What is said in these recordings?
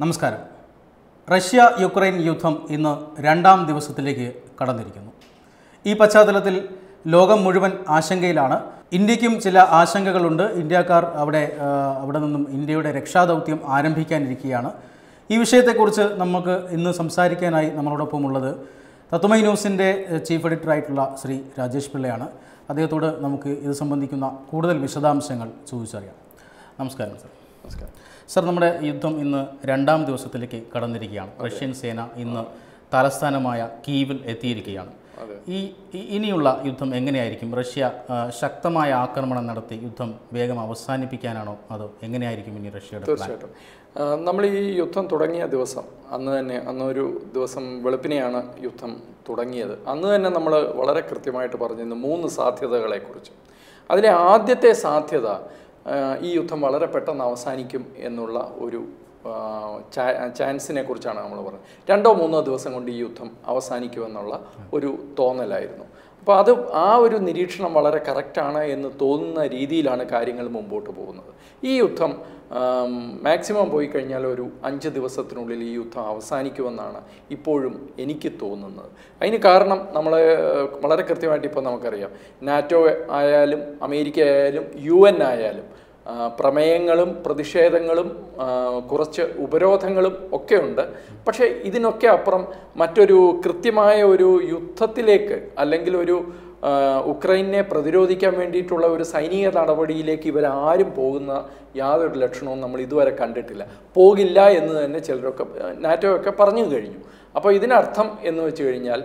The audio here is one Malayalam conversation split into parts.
നമസ്കാരം. റഷ്യ യുക്രൈൻ യുദ്ധം ഇന്ന് രണ്ടാം ദിവസത്തിലേക്ക് കടന്നിരിക്കുന്നു. ഈ പശ്ചാത്തലത്തിൽ ലോകം മുഴുവൻ ആശങ്കയിലാണ്. ഇന്ത്യക്കും ചില ആശങ്കകളുണ്ട്. ഇന്ത്യക്കാർ അവിടെ അവിടെ നിന്നും ഇന്ത്യയുടെ രക്ഷാദൗത്യം ആരംഭിക്കാനിരിക്കുകയാണ്. ഈ വിഷയത്തെക്കുറിച്ച് നമുക്ക് ഇന്ന് സംസാരിക്കാനായി നമ്മളോടൊപ്പം ഉള്ളത് തത്വമൈ ന്യൂസിന്റെ ചീഫ് എഡിറ്ററായിട്ടുള്ള ശ്രീ രാജേഷ് പിള്ളയാണ്. അദ്ദേഹത്തോട് നമുക്ക് ഇത് സംബന്ധിക്കുന്ന കൂടുതൽ വിശദാംശങ്ങൾ ചോദിച്ചറിയാം. നമസ്കാരം സർ. നമസ്കാരം. സർ നമ്മുടെ യുദ്ധം ഇന്ന് രണ്ടാം ദിവസത്തിലേക്ക് കടന്നിരിക്കുകയാണ്. റഷ്യൻ സേന ഇന്ന് തലസ്ഥാനമായ കീവിൽ എത്തിയിരിക്കുകയാണ്. ഈ ഇനിയുള്ള യുദ്ധം എങ്ങനെയായിരിക്കും? റഷ്യ ശക്തമായ ആക്രമണം നടത്തി യുദ്ധം വേഗം അവസാനിപ്പിക്കാനാണോ? അതോ എങ്ങനെയായിരിക്കും ഇനി റഷ്യയുടെ തീർച്ചയായിട്ടും. നമ്മൾ ഈ യുദ്ധം തുടങ്ങിയ ദിവസം അന്ന് തന്നെ അന്നൊരു ദിവസം വെളുപ്പിനെയാണ് യുദ്ധം തുടങ്ങിയത്. അന്ന് തന്നെ നമ്മൾ വളരെ കൃത്യമായിട്ട് പറഞ്ഞിരുന്നു മൂന്ന് സാധ്യതകളെക്കുറിച്ച്. അതിലെ ആദ്യത്തെ സാധ്യത ഈ യുദ്ധം വളരെ പെട്ടെന്ന് അവസാനിക്കും എന്നുള്ള ഒരു ചാൻസിനെ കുറിച്ചാണ് നമ്മൾ പറഞ്ഞത്. രണ്ടോ മൂന്നോ ദിവസം കൊണ്ട് ഈ യുദ്ധം അവസാനിക്കുമെന്നുള്ള ഒരു തോന്നലായിരുന്നു. അപ്പോൾ അത് ആ ഒരു നിരീക്ഷണം വളരെ കറക്റ്റാണ് എന്ന് തോന്നുന്ന രീതിയിലാണ് കാര്യങ്ങൾ മുമ്പോട്ട് പോകുന്നത്. ഈ യുദ്ധം മാക്സിമം പോയി കഴിഞ്ഞാൽ ഒരു അഞ്ച് ദിവസത്തിനുള്ളിൽ ഈ യുദ്ധം അവസാനിക്കുമെന്നാണ് ഇപ്പോഴും എനിക്ക് തോന്നുന്നത്. അതിന് കാരണം നമ്മൾ വളരെ കൃത്യമായിട്ട് ഇപ്പോൾ നമുക്കറിയാം. നാറ്റോ ആയാലും അമേരിക്ക ആയാലും യു എൻ ആയാലും പ്രമേയങ്ങളും പ്രതിഷേധങ്ങളും കുറച്ച് ഉപരോധങ്ങളും ഒക്കെ ഉണ്ട് പക്ഷേ ഇതിനൊക്കെ അപ്പുറം മറ്റൊരു കൃത്യമായ ഒരു യുദ്ധത്തിലേക്ക് അല്ലെങ്കിൽ ഒരു ഉക്രൈനെ പ്രതിരോധിക്കാൻ വേണ്ടിയിട്ടുള്ള ഒരു സൈനിക നടപടിയിലേക്ക് ഇവരാരും പോകുന്ന യാതൊരു ലക്ഷണവും നമ്മൾ ഇതുവരെ കണ്ടിട്ടില്ല. പോകില്ല എന്ന് തന്നെ ചിലരൊക്കെ നാറ്റോ ഒക്കെ പറഞ്ഞു കഴിഞ്ഞു. അപ്പോൾ ഇതിനർത്ഥം എന്ന് വെച്ച് കഴിഞ്ഞാൽ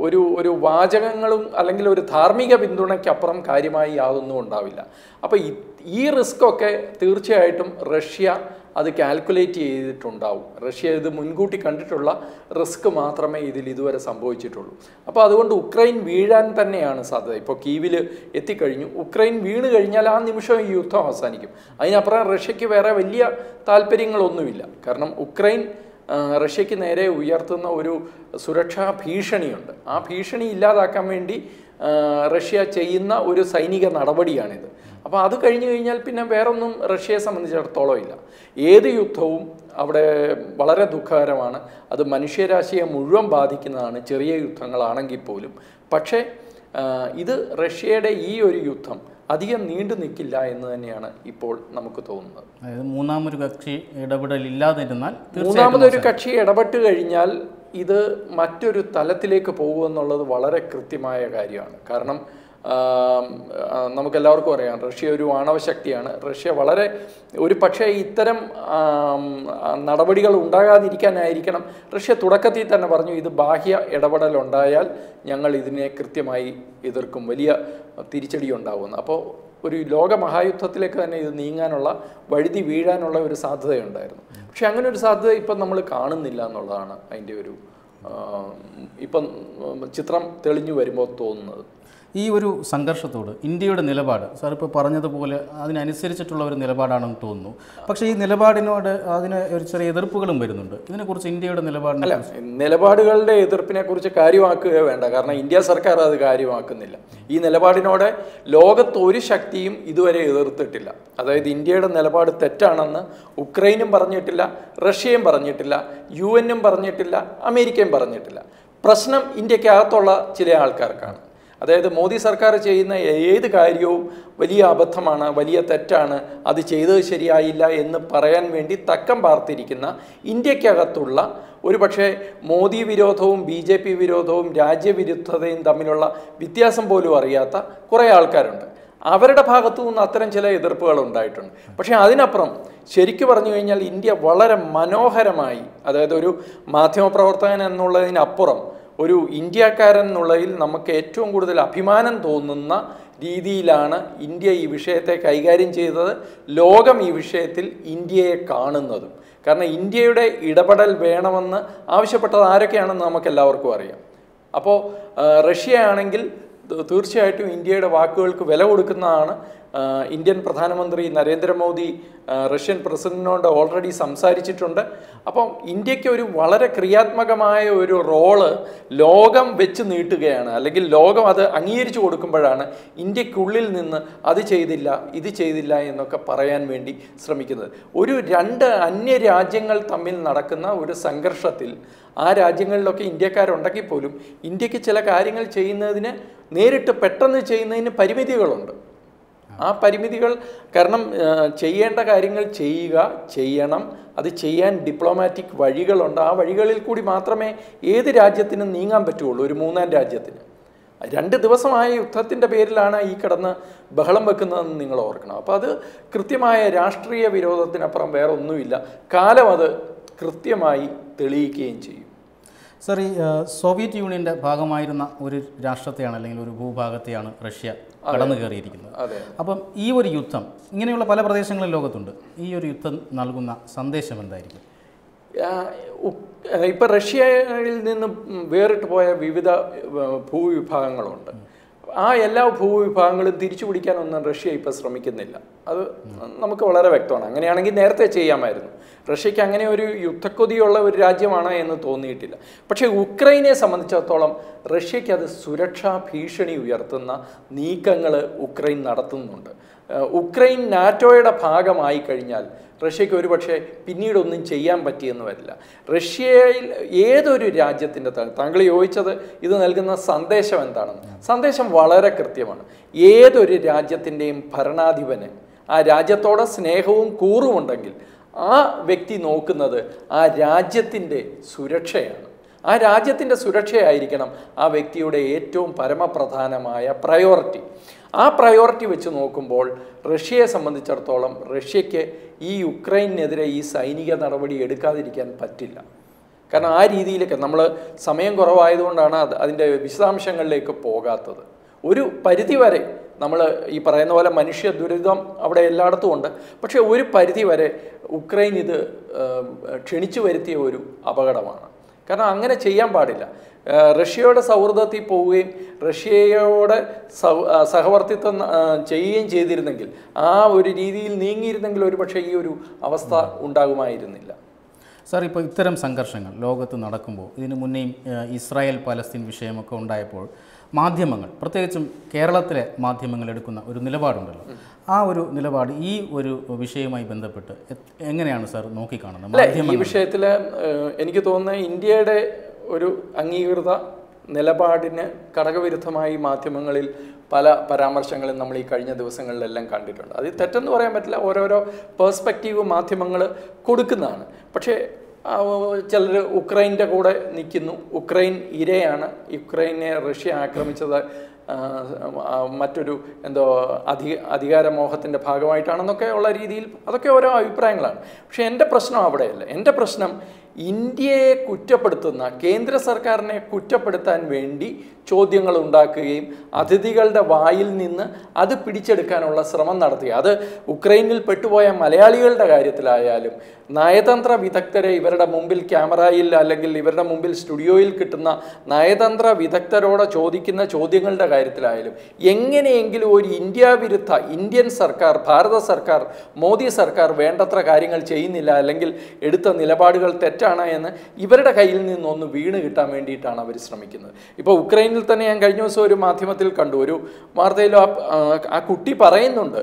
ഒരു ഒരു വാചകങ്ങളും അല്ലെങ്കിൽ ഒരു ധാർമ്മിക പിന്തുണയ്ക്കപ്പുറം കാര്യമായി യാതൊന്നും ഉണ്ടാവില്ല. അപ്പോൾ ഈ- റിസ്ക് ഒക്കെ തീർച്ചയായിട്ടും റഷ്യ അത് കാൽക്കുലേറ്റ് ചെയ്തിട്ടുണ്ടാവും. റഷ്യ ഇത് മുൻകൂട്ടി കണ്ടിട്ടുള്ള റിസ്ക് മാത്രമേ ഇതിൽ ഇതുവരെ സംഭവിച്ചിട്ടുള്ളൂ. അപ്പോൾ അതുകൊണ്ട് ഉക്രൈൻ വീഴാൻ തന്നെയാണ് സാധ്യത. ഇപ്പോൾ കീവിൽ എത്തിക്കഴിഞ്ഞു. ഉക്രൈൻ വീണ് കഴിഞ്ഞാൽ ആ നിമിഷം ഈ യുദ്ധം അവസാനിക്കും. അതിനപ്പുറം റഷ്യക്ക് വേറെ വലിയ താല്പര്യങ്ങളൊന്നുമില്ല. കാരണം ഉക്രൈൻ റഷ്യക്ക് നേരെ ഉയർത്തുന്ന ഒരു സുരക്ഷാ ഭീഷണിയുണ്ട്. ആ ഭീഷണി ഇല്ലാതാക്കാൻ വേണ്ടി റഷ്യ ചെയ്യുന്ന ഒരു സൈനിക നടപടിയാണിത്. അപ്പോൾ അത് കഴിഞ്ഞു കഴിഞ്ഞാൽ പിന്നെ വേറൊന്നും റഷ്യയെ സംബന്ധിച്ചിടത്തോളം ഇല്ല. ഏത് യുദ്ധവും അവിടെ വളരെ ദുഃഖകരമാണ്. അത് മനുഷ്യരാശിയെ മുഴുവൻ ബാധിക്കുന്നതാണ്. ചെറിയ യുദ്ധങ്ങളാണെങ്കിൽ പോലും. പക്ഷേ ഇത് റഷ്യയുടെ ഈ ഒരു യുദ്ധം അധികം നീണ്ടു നിൽക്കില്ല എന്ന് തന്നെയാണ് ഇപ്പോൾ നമുക്ക് തോന്നുന്നത്. അതായത് മൂന്നാമൊരു കക്ഷി ഇടപെടലില്ലാതിരുന്നാൽ ഇല്ലാതിരുന്നാൽ മൂന്നാമതൊരു കക്ഷി ഇടപെട്ട് കഴിഞ്ഞാൽ ഇത് മറ്റൊരു തലത്തിലേക്ക് പോകുമെന്നുള്ളത് വളരെ കൃത്യമായ കാര്യമാണ്. കാരണം നമുക്കെല്ലാവർക്കും അറിയാം. റഷ്യ ഒരു ആണവശക്തിയാണ്. റഷ്യ വളരെ ഒരു പക്ഷേ ഇത്തരം നടപടികൾ ഉണ്ടാകാതിരിക്കാനായിരിക്കണം. റഷ്യ തുടക്കത്തിൽ തന്നെ പറഞ്ഞു ഇത് ബാഹ്യ ഇടപെടൽ ഉണ്ടായാൽ ഞങ്ങൾ ഇതിനെ കൃത്യമായി എതിർക്കും. വലിയ തിരിച്ചടി ഉണ്ടാകുന്നു അപ്പോൾ ഒരു ലോക മഹായുദ്ധത്തിലേക്ക് തന്നെ ഇത് നീങ്ങാനുള്ള വഴുതി വീഴാനുള്ള ഒരു സാധ്യതയുണ്ടായിരുന്നു. പക്ഷെ അങ്ങനെ ഒരു സാധ്യത ഇപ്പം നമ്മൾ കാണുന്നില്ല എന്നുള്ളതാണ് അതിന്റെ ഒരു ഇപ്പം ചിത്രം തെളിഞ്ഞു വരുമ്പോൾ തോന്നുന്നത്. ഈ ഒരു സംഘർഷത്തോട് ഇന്ത്യയുടെ നിലപാട് സാർ ഇപ്പോൾ പറഞ്ഞതുപോലെ അതിനനുസരിച്ചിട്ടുള്ള ഒരു നിലപാടാണെന്ന് തോന്നുന്നു. പക്ഷേ ഈ നിലപാടിനോട് അതിന് ഒരു ചെറിയ എതിർപ്പുകളും വരുന്നുണ്ട്. ഇതിനെക്കുറിച്ച് ഇന്ത്യയുടെ നിലപാടിനെ നിലപാടുകളുടെ എതിർപ്പിനെ കുറിച്ച് കാര്യമാക്കുക വേണ്ട. കാരണം ഇന്ത്യ സർക്കാർ അത് കാര്യമാക്കുന്നില്ല. ഈ നിലപാടിനോട് ലോകത്ത് ഒരു ശക്തിയും ഇതുവരെ എതിർത്തിട്ടില്ല. അതായത് ഇന്ത്യയുടെ നിലപാട് തെറ്റാണെന്ന് ഉക്രൈനും പറഞ്ഞിട്ടില്ല റഷ്യയും പറഞ്ഞിട്ടില്ല യു എന്നും പറഞ്ഞിട്ടില്ല അമേരിക്കയും പറഞ്ഞിട്ടില്ല. പ്രശ്നം ഇന്ത്യക്കകത്തുള്ള ചില ആൾക്കാർക്കാണ്. അതായത് മോദി സർക്കാർ ചെയ്യുന്ന ഏത് കാര്യവും വലിയ അബദ്ധമാണ് വലിയ തെറ്റാണ് അത് ചെയ്തത് ശരിയായില്ല എന്ന് പറയാൻ വേണ്ടി തക്കം പാർത്തിരിക്കുന്ന ഇന്ത്യക്കകത്തുള്ള ഒരു പക്ഷേ മോദി വിരോധവും ബി ജെ പി വിരോധവും രാജ്യവിരുദ്ധതയും തമ്മിലുള്ള വ്യത്യാസം പോലും അറിയാത്ത കുറേ ആൾക്കാരുണ്ട്. അവരുടെ ഭാഗത്തു നിന്ന് അത്തരം ചില എതിർപ്പുകൾ ഉണ്ടായിട്ടുണ്ട്. പക്ഷേ അതിനപ്പുറം ശരിക്കു പറഞ്ഞു കഴിഞ്ഞാൽ ഇന്ത്യ വളരെ മനോഹരമായി അതായത് ഒരു മാധ്യമപ്രവർത്തകൻ എന്നുള്ളതിനപ്പുറം ഒരു ഇന്ത്യക്കാരൻ എന്നുള്ളതിൽ നമുക്ക് ഏറ്റവും കൂടുതൽ അഭിമാനം തോന്നുന്ന രീതിയിലാണ് ഇന്ത്യ ഈ വിഷയത്തെ കൈകാര്യം ചെയ്തത് ലോകം ഈ വിഷയത്തിൽ ഇന്ത്യയെ കാണുന്നതും. കാരണം ഇന്ത്യയുടെ ഇടപെടൽ വേണമെന്ന് ആവശ്യപ്പെട്ടത് ആരൊക്കെയാണെന്ന് നമുക്ക് എല്ലാവർക്കും അറിയാം. അപ്പോൾ റഷ്യ ആണെങ്കിൽ തീർച്ചയായിട്ടും ഇന്ത്യയുടെ വാക്കുകൾക്ക് വില കൊടുക്കുന്നതാണ് ഇന്ത്യൻ പ്രധാനമന്ത്രി നരേന്ദ്രമോദി റഷ്യൻ പ്രസിഡന്റിനോട് ഓൾറെഡി സംസാരിച്ചിട്ടുണ്ട്. അപ്പം ഇന്ത്യയ്ക്ക് ഒരു വളരെ ക്രിയാത്മകമായ ഒരു റോൾ ലോകം വെച്ച് നീട്ടുകയാണ്. അല്ലെങ്കിൽ ലോകം അത് അംഗീകരിച്ചു കൊടുക്കുമ്പോഴാണ് ഇന്ത്യക്കുള്ളിൽ നിന്ന് അത് ചെയ്തില്ല ഇത് ചെയ്തില്ല എന്നൊക്കെ പറയാൻ വേണ്ടി ശ്രമിക്കുന്നത്. ഒരു രണ്ട് അന്യ രാജ്യങ്ങൾ തമ്മിൽ നടക്കുന്ന ഒരു സംഘർഷത്തിൽ ആ രാജ്യങ്ങളിലൊക്കെ ഇന്ത്യക്കാരുണ്ടെങ്കിൽ പോലും ഇന്ത്യയ്ക്ക് ചില കാര്യങ്ങൾ ചെയ്യുന്നതിന് നേരിട്ട് പെട്ടെന്ന് ചെയ്യുന്നതിന് പരിമിതികളുണ്ട്. ആ പരിമിതികൾ കാരണം ചെയ്യേണ്ട കാര്യങ്ങൾ ചെയ്യുക ചെയ്യണം. അത് ചെയ്യാൻ ഡിപ്ലോമാറ്റിക് വഴികളുണ്ട്. ആ വഴികളിൽ കൂടി മാത്രമേ ഏത് രാജ്യത്തിനും നീങ്ങാൻ പറ്റുള്ളൂ ഒരു മൂന്നാം രാജ്യത്തിന്. രണ്ട് ദിവസമായ യുദ്ധത്തിന്റെ പേരിലാണ് ഈ കിടന്ന് ബഹളം വെക്കുന്നതെന്ന് നിങ്ങൾ ഓർക്കണം. അപ്പോൾ അത് കൃത്യമായ രാഷ്ട്രീയ വിരോധത്തിനപ്പുറം വേറെ ഒന്നുമില്ല കാലം അത് കൃത്യമായി തെളിയിക്കുകയും ചെയ്യും. സർ ഈ സോവിയറ്റ് യൂണിയന്റെ ഭാഗമായിരുന്ന ഒരു രാഷ്ട്രത്തെയാണ് അല്ലെങ്കിൽ ഒരു ഭൂഭാഗത്തെയാണ് റഷ്യ കടന്നു കയറിയിരിക്കുന്നത്. അപ്പം ഈ ഒരു യുദ്ധം ഇങ്ങനെയുള്ള പല പ്രദേശങ്ങളിൽ ലോകത്തുണ്ട്. ഈ ഒരു യുദ്ധം നൽകുന്ന സന്ദേശം എന്തായിരിക്കും? ഇപ്പം റഷ്യയിൽ നിന്ന് വേറിട്ട് പോയ വിവിധ ഭൂവിഭാഗങ്ങളുണ്ട്. ആ എല്ലാ ഭൂവിഭാഗങ്ങളും തിരിച്ചു പിടിക്കാനൊന്നും റഷ്യ ഇപ്പം ശ്രമിക്കുന്നില്ല. അത് നമുക്ക് വളരെ വ്യക്തമാണ്. അങ്ങനെയാണെങ്കിൽ നേരത്തെ ചെയ്യാമായിരുന്നു. റഷ്യക്ക് അങ്ങനെ ഒരു യുദ്ധക്കൊതിയുള്ള ഒരു രാജ്യമാണ് എന്ന് തോന്നിയിട്ടില്ല. പക്ഷേ ഉക്രൈനെ സംബന്ധിച്ചിടത്തോളം റഷ്യയ്ക്ക് അത് സുരക്ഷാ ഭീഷണി ഉയർത്തുന്ന നീക്കങ്ങൾ ഉക്രൈൻ നടത്തുന്നുണ്ട്. ഉക്രൈൻ നാറ്റോയുടെ ഭാഗമായി കഴിഞ്ഞാൽ റഷ്യക്ക് ഒരുപക്ഷെ പിന്നീടൊന്നും ചെയ്യാൻ പറ്റിയെന്ന് വരില്ല റഷ്യയിൽ ഏതൊരു രാജ്യത്തിന്റെ താങ്കൾ ചോദിച്ചത് ഇത് നൽകുന്ന സന്ദേശം എന്താണെന്ന്. സന്ദേശം വളരെ കൃത്യമാണ്. ഏതൊരു രാജ്യത്തിന്റെയും ഭരണാധിപന് ആ രാജ്യത്തോടെ സ്നേഹവും കൂറുമുണ്ടെങ്കിൽ ആ വ്യക്തി നോക്കുന്നത് ആ രാജ്യത്തിന്റെ സുരക്ഷയാണ്. ആ രാജ്യത്തിന്റെ സുരക്ഷയായിരിക്കണം ആ വ്യക്തിയുടെ ഏറ്റവും പരമപ്രധാനമായ പ്രയോറിറ്റി ആ പ്രയോറിറ്റി വെച്ച് നോക്കുമ്പോൾ റഷ്യയെ സംബന്ധിച്ചിടത്തോളം റഷ്യയ്ക്ക് ഈ യുക്രൈനെതിരെ ഈ സൈനിക നടപടി എടുക്കാതിരിക്കാൻ പറ്റില്ല. കാരണം ആ രീതിയിലൊക്കെ നമ്മൾ സമയം കുറവായതുകൊണ്ടാണ് അത് അതിന്റെ വിശദാംശങ്ങളിലേക്ക് പോകാത്തത്. ഒരു പരിധി വരെ നമ്മൾ ഈ പറയുന്ന പോലെ മനുഷ്യ ദുരിതം അവിടെ എല്ലായിടത്തും ഉണ്ട്. പക്ഷേ ഒരു പരിധി വരെ ഉക്രൈൻ ഇത് ക്ഷണിച്ചു വരുത്തിയ ഒരു അപകടമാണ്. കാരണം അങ്ങനെ ചെയ്യാൻ പാടില്ല. റഷ്യയുടെ സൗഹൃദത്തിൽ പോവുകയും റഷ്യയോട് സഹവർത്തിത്വം ചെയ്യുകയും ചെയ്തിരുന്നെങ്കിൽ ആ ഒരു രീതിയിൽ നീങ്ങിയിരുന്നെങ്കിൽ ഒരു പക്ഷേ ഈ ഒരു അവസ്ഥ ഉണ്ടാകുമായിരുന്നില്ല. സാർ ഇപ്പോൾ ഇത്തരം സംഘർഷങ്ങൾ ലോകത്ത് നടക്കുമ്പോൾ ഇതിനു മുന്നേയും ഇസ്രായേൽ പലസ്തീൻ വിഷയമൊക്കെ ഉണ്ടായപ്പോൾ മാധ്യമങ്ങൾ പ്രത്യേകിച്ചും കേരളത്തിലെ മാധ്യമങ്ങൾ എടുക്കുന്ന ഒരു നിലപാടുണ്ടല്ലോ. ആ ഒരു നിലപാട് ഈ ഒരു വിഷയവുമായി ബന്ധപ്പെട്ട് എങ്ങനെയാണ് സാർ നോക്കിക്കാണുന്നത്? മാധ്യമ ഈ വിഷയത്തിൽ എനിക്ക് തോന്നുന്നത് ഇന്ത്യയുടെ ഒരു അംഗീകൃത നിലപാടിന് ഘടകവിരുദ്ധമായി മാധ്യമങ്ങളിൽ പല പരാമർശങ്ങളും നമ്മൾ ഈ കഴിഞ്ഞ ദിവസങ്ങളിലെല്ലാം കണ്ടിട്ടുണ്ട്. അത് തെറ്റെന്ന് പറയാൻ പറ്റില്ല ഓരോരോ പേഴ്സ്പെക്റ്റീവ് മാധ്യമങ്ങൾ കൊടുക്കുന്നതാണ്. പക്ഷേ ചിലർ ഉക്രൈന്റെ കൂടെ നിൽക്കുന്നു. ഉക്രൈൻ ഇരയാണ്. യുക്രൈനെ റഷ്യ ആക്രമിച്ചത് മറ്റൊരു എന്തോ അധി അധികാരമോഹത്തിന്റെ ഭാഗമായിട്ടാണെന്നൊക്കെ ഉള്ള രീതിയിൽ അതൊക്കെ ഓരോ അഭിപ്രായങ്ങളാണ്. പക്ഷേ എന്റെ പ്രശ്നം അവിടെയല്ല. എന്റെ പ്രശ്നം ഇന്ത്യയെ കുറ്റപ്പെടുത്തുന്ന കേന്ദ്ര സർക്കാരിനെ കുറ്റപ്പെടുത്താൻ വേണ്ടി ചോദ്യങ്ങൾ ഉണ്ടാക്കുകയും അതിഥികളുടെ വായിൽ നിന്ന് അത് പിടിച്ചെടുക്കാനുള്ള ശ്രമം നടത്തുക അത് ഉക്രൈനിൽ പെട്ടുപോയ മലയാളികളുടെ കാര്യത്തിലായാലും നയതന്ത്ര വിദഗ്ധരെ ഇവരുടെ മുമ്പിൽ ക്യാമറയിൽ അല്ലെങ്കിൽ ഇവരുടെ മുമ്പിൽ സ്റ്റുഡിയോയിൽ കിട്ടുന്ന നയതന്ത്ര വിദഗ്ധരോട് ചോദിക്കുന്ന ചോദ്യങ്ങളുടെ കാര്യത്തിലായാലും എങ്ങനെയെങ്കിലും ഒരു ഇന്ത്യ വിരുദ്ധ ഇന്ത്യൻ സർക്കാർ ഭാരത സർക്കാർ മോദി സർക്കാർ വേണ്ടത്ര കാര്യങ്ങൾ ചെയ്യുന്നില്ല അല്ലെങ്കിൽ എടുത്ത നിലപാടുകൾ തെറ്റാണ് എന്ന് ഇവരുടെ കയ്യിൽ നിന്നൊന്ന് വീണ് കിട്ടാൻ വേണ്ടിയിട്ടാണ് അവർ ശ്രമിക്കുന്നത്. ഇപ്പോൾ ഉക്രൈനിൽ തന്നെ ഞാൻ കഴിഞ്ഞ ദിവസം ഒരു മാധ്യമത്തിൽ കണ്ടു. ഒരു വാർത്തയിൽ ആ കുട്ടി പറയുന്നുണ്ട്.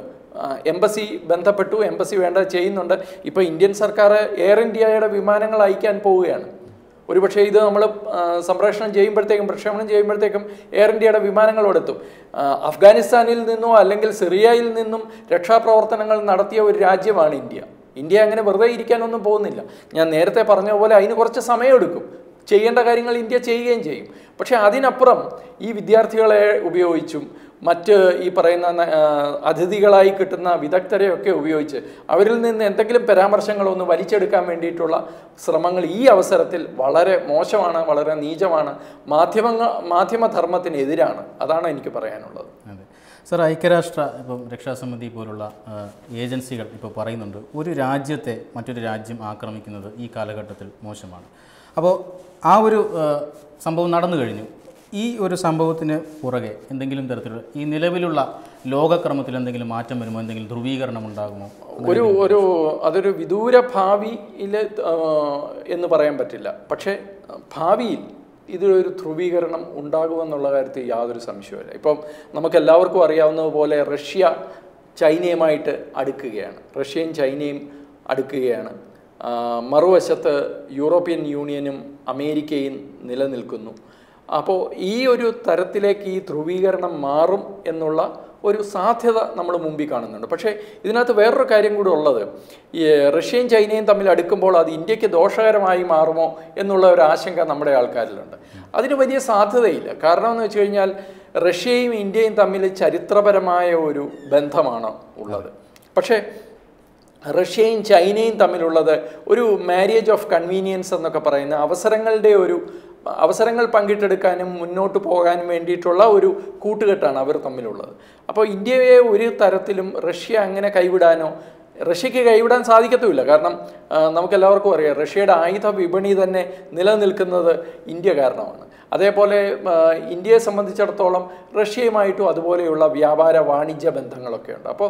എംബസി ബന്ധപ്പെട്ടു എംബസി വേണ്ട ചെയ്യുന്നുണ്ട്. ഇപ്പോൾ ഇന്ത്യൻ സർക്കാർ എയർ ഇന്ത്യയുടെ വിമാനങ്ങൾ അയക്കാൻ പോവുകയാണ്. ഒരുപക്ഷെ ഇത് നമ്മൾ സംപ്രേഷണം ചെയ്യുമ്പോഴത്തേക്കും പ്രക്ഷേപണം ചെയ്യുമ്പോഴത്തേക്കും എയർ ഇന്ത്യയുടെ വിമാനങ്ങളോടെത്തും അഫ്ഗാനിസ്ഥാനിൽ നിന്നോ അല്ലെങ്കിൽ സിറിയയിൽ നിന്നും രക്ഷാപ്രവർത്തനങ്ങൾ നടത്തിയ ഒരു രാജ്യമാണ് ഇന്ത്യ. ഇന്ത്യ അങ്ങനെ വെറുതെ ഇരിക്കാനൊന്നും പോകുന്നില്ല. ഞാൻ നേരത്തെ പറഞ്ഞ പോലെ അതിന് കുറച്ച് സമയമെടുക്കും. ചെയ്യേണ്ട കാര്യങ്ങൾ ഇന്ത്യ ചെയ്യുകയും ചെയ്യും. പക്ഷേ അതിനപ്പുറം ഈ വിദ്യാർത്ഥികളെ ഉപയോഗിച്ചും മറ്റ് ഈ പറയുന്ന അതിഥികളായി കിട്ടുന്ന വിദഗ്ധരെയൊക്കെ ഉപയോഗിച്ച് അവരിൽ നിന്ന് എന്തെങ്കിലും പരാമർശങ്ങളൊന്ന് വലിച്ചെടുക്കാൻ വേണ്ടിയിട്ടുള്ള ശ്രമങ്ങൾ ഈ അവസരത്തിൽ വളരെ മോശമാണ് വളരെ നീചമാണ്. മാധ്യമങ്ങൾ മാധ്യമധർമ്മത്തിനെതിരാണ്. അതാണ് എനിക്ക് പറയാനുള്ളത്. സർ ഐക്യരാഷ്ട്ര ഇപ്പം രക്ഷാസമിതി പോലുള്ള ഏജൻസികൾ ഇപ്പോൾ പറയുന്നുണ്ട് ഒരു രാജ്യത്തെ മറ്റൊരു രാജ്യം ആക്രമിക്കുന്നത് ഈ കാലഘട്ടത്തിൽ മോശമാണ്. അപ്പോൾ ആ ഒരു സംഭവം നടന്നു കഴിഞ്ഞു. ഈ ഒരു സംഭവത്തിന് പുറകെ എന്തെങ്കിലും തരത്തിലുള്ള ഈ നിലവിലുള്ള ലോകക്രമത്തിൽ എന്തെങ്കിലും മാറ്റം വരുമോ? എന്തെങ്കിലും ധ്രുവീകരണം ഉണ്ടാകുമോ? ഒരു ഒരു അതൊരു വിദൂര ഭാവിയിൽ എന്ന് പറയാൻ പറ്റില്ല. പക്ഷേ ഭാവിയിൽ ഇതിലൊരു ധ്രുവീകരണം ഉണ്ടാകുമെന്നുള്ള കാര്യത്തിൽ യാതൊരു സംശയവുമില്ല. ഇപ്പം നമുക്ക് എല്ലാവർക്കും അറിയാവുന്നതുപോലെ റഷ്യ ചൈനയുമായിട്ട് അടുക്കുകയാണ്. റഷ്യയും ചൈനയും അടുക്കുകയാണ്. മറുവശത്ത് യൂറോപ്യൻ യൂണിയനും അമേരിക്കയും നിലനിൽക്കുന്നു. അപ്പോൾ ഈ ഒരു തരത്തിലേക്ക് ഈ ധ്രുവീകരണം മാറും എന്നുള്ള ഒരു സാധ്യത നമ്മൾ മുമ്പിൽ കാണുന്നുണ്ട്. പക്ഷേ ഇതിനകത്ത് വേറൊരു കാര്യം കൂടി ഉള്ളത്. ഈ റഷ്യയും ചൈനയും തമ്മിൽ അടുക്കുമ്പോൾ അത് ഇന്ത്യയ്ക്ക് ദോഷകരമായി മാറുമോ എന്നുള്ള ഒരു ആശങ്ക നമ്മുടെ ആൾക്കാരിലുണ്ട്. അതിന് വലിയ സാധ്യതയില്ല. കാരണം എന്ന് വെച്ച് കഴിഞ്ഞാൽ റഷ്യയും ഇന്ത്യയും തമ്മിൽ ചരിത്രപരമായ ഒരു ബന്ധമാണ് ഉള്ളത്. പക്ഷേ റഷ്യയും ചൈനയും തമ്മിലുള്ളത് ഒരു മാരേജ് ഓഫ് കൺവീനിയൻസ് എന്നൊക്കെ പറയുന്ന അവസരങ്ങളുടെ ഒരു അവസരങ്ങൾ പങ്കിട്ടെടുക്കാനും മുന്നോട്ട് പോകാനും വേണ്ടിയിട്ടുള്ള ഒരു കൂട്ടുകെട്ടാണ് അവർ തമ്മിലുള്ളത്. അപ്പോൾ ഇന്ത്യയെ ഒരു തരത്തിലും റഷ്യ അങ്ങനെ കൈവിടാനോ റഷ്യക്ക് കൈവിടാൻ സാധിക്കത്തുമില്ല. കാരണം നമുക്കെല്ലാവർക്കും അറിയാം റഷ്യയുടെ ആയുധ വിപണി തന്നെ നിലനിൽക്കുന്നത് ഇന്ത്യ കാരണമാണ്. അതേപോലെ ഇന്ത്യയെ സംബന്ധിച്ചിടത്തോളം റഷ്യയുമായിട്ടും അതുപോലെയുള്ള വ്യാപാര വാണിജ്യ ബന്ധങ്ങളൊക്കെ ഉണ്ട്. അപ്പോൾ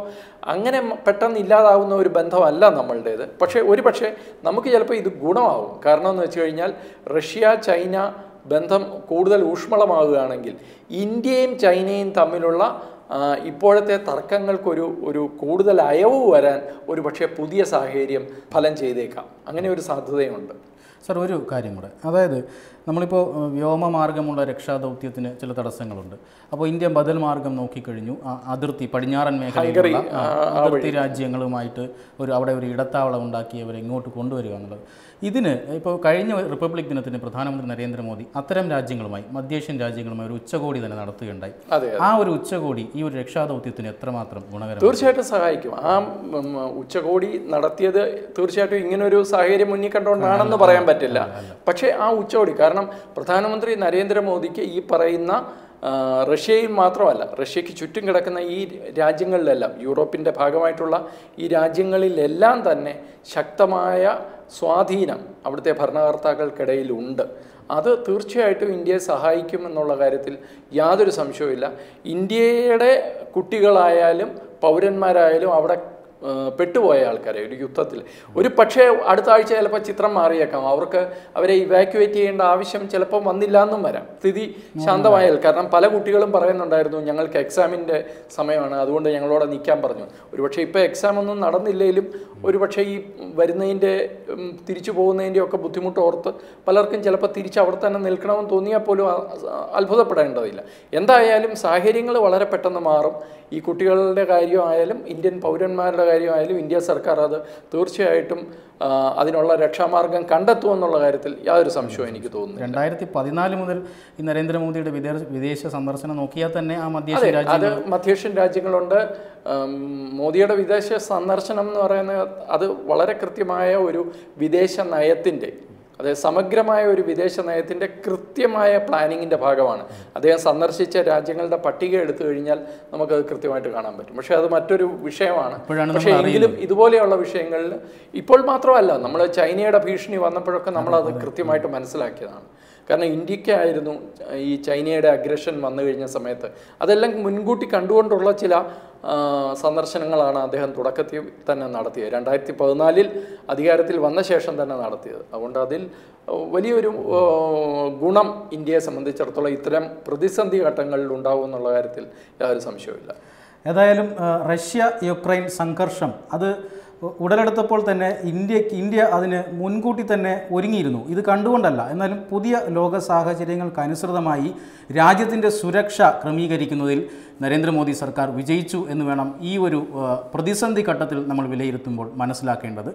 അങ്ങനെ പെട്ടെന്ന് ഇല്ലാതാവുന്ന ഒരു ബന്ധമല്ല നമ്മളുടേത്. പക്ഷേ ഒരു പക്ഷേ നമുക്ക് ചിലപ്പോൾ ഇത് ഗുണമാവും. കാരണം എന്ന് വെച്ച് കഴിഞ്ഞാൽ റഷ്യ ചൈന ബന്ധം കൂടുതൽ ഊഷ്മളമാവുകയാണെങ്കിൽ ഇന്ത്യയും ചൈനയും തമ്മിലുള്ള ഇപ്പോഴത്തെ തർക്കങ്ങൾക്കൊരു ഒരു കൂടുതൽ അയവ് വരാൻ ഒരു പക്ഷേ പുതിയ സാഹചര്യം ഫലം ചെയ്തേക്കാം. അങ്ങനെ ഒരു സാധ്യതയുണ്ട്. സർ ഒരു കാര്യം കൂടെ. അതായത് നമ്മളിപ്പോൾ വ്യോമമാർഗമുള്ള രക്ഷാദൗത്യത്തിന് ചില തടസ്സങ്ങളുണ്ട്. അപ്പോൾ ഇന്ത്യ ബദൽ മാർഗം നോക്കിക്കഴിഞ്ഞു അതിർത്തി പടിഞ്ഞാറൻ മേഖലയിലുള്ള അതിർത്തി രാജ്യങ്ങളുമായിട്ട് ഒരു അവിടെ ഒരു ഇടത്താവളം ഉണ്ടാക്കി അവരെ ഇങ്ങോട്ട് കൊണ്ടുവരിക എന്നുള്ളത്. ഇതിന് ഇപ്പോൾ കഴിഞ്ഞ റിപ്പബ്ലിക് ദിനത്തിന് പ്രധാനമന്ത്രി നരേന്ദ്രമോദി അത്തരം രാജ്യങ്ങളുമായി മധ്യേഷ്യൻ രാജ്യങ്ങളുമായി ഒരു ഉച്ചകോടി തന്നെ നടത്തുകയുണ്ടായി. ആ ഒരു ഉച്ചകോടി ഈ ഒരു രക്ഷാദൗത്യത്തിന് എത്രമാത്രം ഗുണകരം തീർച്ചയായിട്ടും സഹായിക്കും. ആ ഉച്ചകോടി നടത്തിയത് തീർച്ചയായിട്ടും ഇങ്ങനൊരു സാഹചര്യം മുന്നിൽ കണ്ടുകൊണ്ടാണെന്ന് പറയാൻ പറ്റില്ല. പക്ഷേ ആ ഉച്ചകോടി കാരണം പ്രധാനമന്ത്രി നരേന്ദ്രമോദിക്ക് ഈ പറയുന്ന റഷ്യയിൽ മാത്രമല്ല റഷ്യക്ക് ചുറ്റും കിടക്കുന്ന ഈ രാജ്യങ്ങളിലെല്ലാം യൂറോപ്പിന്റെ ഭാഗമായിട്ടുള്ള ഈ രാജ്യങ്ങളിലെല്ലാം തന്നെ ശക്തമായ സ്വാധീനം അവിടുത്തെ ഭരണകർത്താക്കൾക്കിടയിലുണ്ട്. അത് തീർച്ചയായിട്ടും ഇന്ത്യയെ സഹായിക്കും എന്നുള്ള കാര്യത്തിൽ യാതൊരു സംശയവുമില്ല. ഇന്ത്യയുടെ കുട്ടികളായാലും പൗരന്മാരായാലും അവിടെ പെട്ടുപോയ ആൾക്കാരെ ഒരു യുദ്ധത്തിൽ. ഒരു പക്ഷേ അടുത്ത ആഴ്ച ചിലപ്പോൾ ചിത്രം മാറിയേക്കാം. അവർക്ക് അവരെ ഇവാക്യുവേറ്റ് ചെയ്യേണ്ട ആവശ്യം ചിലപ്പോൾ വന്നില്ല എന്നും വരാം. സ്ഥിതി ശാന്തമായാൽ. കാരണം പല കുട്ടികളും പറയുന്നുണ്ടായിരുന്നു ഞങ്ങൾക്ക് എക്സാമിന്റെ സമയമാണ് അതുകൊണ്ട് ഞങ്ങളോട് നിൽക്കാൻ പറഞ്ഞു. ഒരുപക്ഷെ ഇപ്പോൾ എക്സാം ഒന്നും നടന്നില്ലെങ്കിലും ഒരുപക്ഷെ ഈ വരുന്നതിന്റെ തിരിച്ചു പോകുന്നതിന്റെ ഒക്കെ ബുദ്ധിമുട്ട് ഓർത്ത് പലർക്കും ചിലപ്പോൾ തിരിച്ച് അവിടെ തന്നെ നിൽക്കണമെന്ന് തോന്നിയാൽ പോലും അത്ഭുതപ്പെടേണ്ടതില്ല. എന്തായാലും സാഹചര്യങ്ങൾ വളരെ പെട്ടെന്ന് മാറും. ഈ കുട്ടികളുടെ കാര്യമായാലും ഇന്ത്യൻ പൗരന്മാരുടെ കാര്യമായാലും ഇന്ത്യ സർക്കാർ അത് തീർച്ചയായിട്ടും അതിനുള്ള രക്ഷാമാർഗം കണ്ടെത്തുമെന്നുള്ള കാര്യത്തിൽ യാതൊരു സംശയവും എനിക്ക് തോന്നുന്നു രണ്ടായിരത്തി പതിനാല് മുതൽ ഈ നരേന്ദ്രമോദിയുടെ വിദേശ വിദേശ സന്ദർശനം നോക്കിയാൽ തന്നെ ആ മധ്യേഷ്യൻ രാജ്യം അത് മധ്യേഷ്യൻ രാജ്യങ്ങളുണ്ട്. മോദിയുടെ വിദേശ സന്ദർശനം എന്ന് പറയുന്നത് അത് വളരെ കൃത്യമായ ഒരു വിദേശ നയത്തിന്റെ അതായത് സമഗ്രമായ ഒരു വിദേശ നയത്തിന്റെ കൃത്യമായ പ്ലാനിങ്ങിന്റെ ഭാഗമാണ്. അദ്ദേഹം സന്ദർശിച്ച രാജ്യങ്ങളുടെ പട്ടിക എടുത്തു കഴിഞ്ഞാൽ നമുക്കത് കൃത്യമായിട്ട് കാണാൻ പറ്റും. പക്ഷേ അത് മറ്റൊരു വിഷയമാണ്. പക്ഷേ എങ്കിലും ഇതുപോലെയുള്ള വിഷയങ്ങളിൽ ഇപ്പോൾ മാത്രമല്ല നമ്മൾ ചൈനയുടെ ഭീഷണി വന്നപ്പോഴൊക്കെ നമ്മളത് കൃത്യമായിട്ട് മനസ്സിലാക്കിയതാണ്. കാരണം ഇന്ത്യക്കായിരുന്നു ഈ ചൈനയുടെ അഗ്രഷൻ വന്നു കഴിഞ്ഞ സമയത്ത്. അതെല്ലാം മുൻകൂട്ടി കണ്ടുകൊണ്ടുള്ള ചില സന്ദർശനങ്ങളാണ് അദ്ദേഹം തുടക്കത്തിൽ തന്നെ നടത്തിയത്. രണ്ടായിരത്തി പതിനാലിൽ അധികാരത്തിൽ വന്ന ശേഷം തന്നെ നടത്തിയത്. അതുകൊണ്ട് അതിൽ വലിയൊരു ഗുണം ഇന്ത്യയെ സംബന്ധിച്ചിടത്തോളം ഇത്തരം പ്രതിസന്ധി ഘട്ടങ്ങളിൽ ഉണ്ടാവും എന്നുള്ള കാര്യത്തിൽ യാതൊരു സംശയവുമില്ല. ഏതായാലും റഷ്യ യുക്രൈൻ സംഘർഷം അത് ഉടലെടുത്തപ്പോൾ തന്നെ ഇന്ത്യയ്ക്ക് ഇന്ത്യ അതിന് മുൻകൂട്ടി തന്നെ ഒരുങ്ങിയിരുന്നു. ഇത് കണ്ടുകൊണ്ടല്ല. എന്നാലും പുതിയ ലോക സാഹചര്യങ്ങൾക്കനുസൃതമായി രാജ്യത്തിന്റെ സുരക്ഷ ക്രമീകരിക്കുന്നതിൽ നരേന്ദ്രമോദി സർക്കാർ വിജയിച്ചു എന്ന് വേണം ഈ ഒരു പ്രതിസന്ധി ഘട്ടത്തിൽ നമ്മൾ വിലയിരുത്തുമ്പോൾ മനസ്സിലാക്കേണ്ടത്.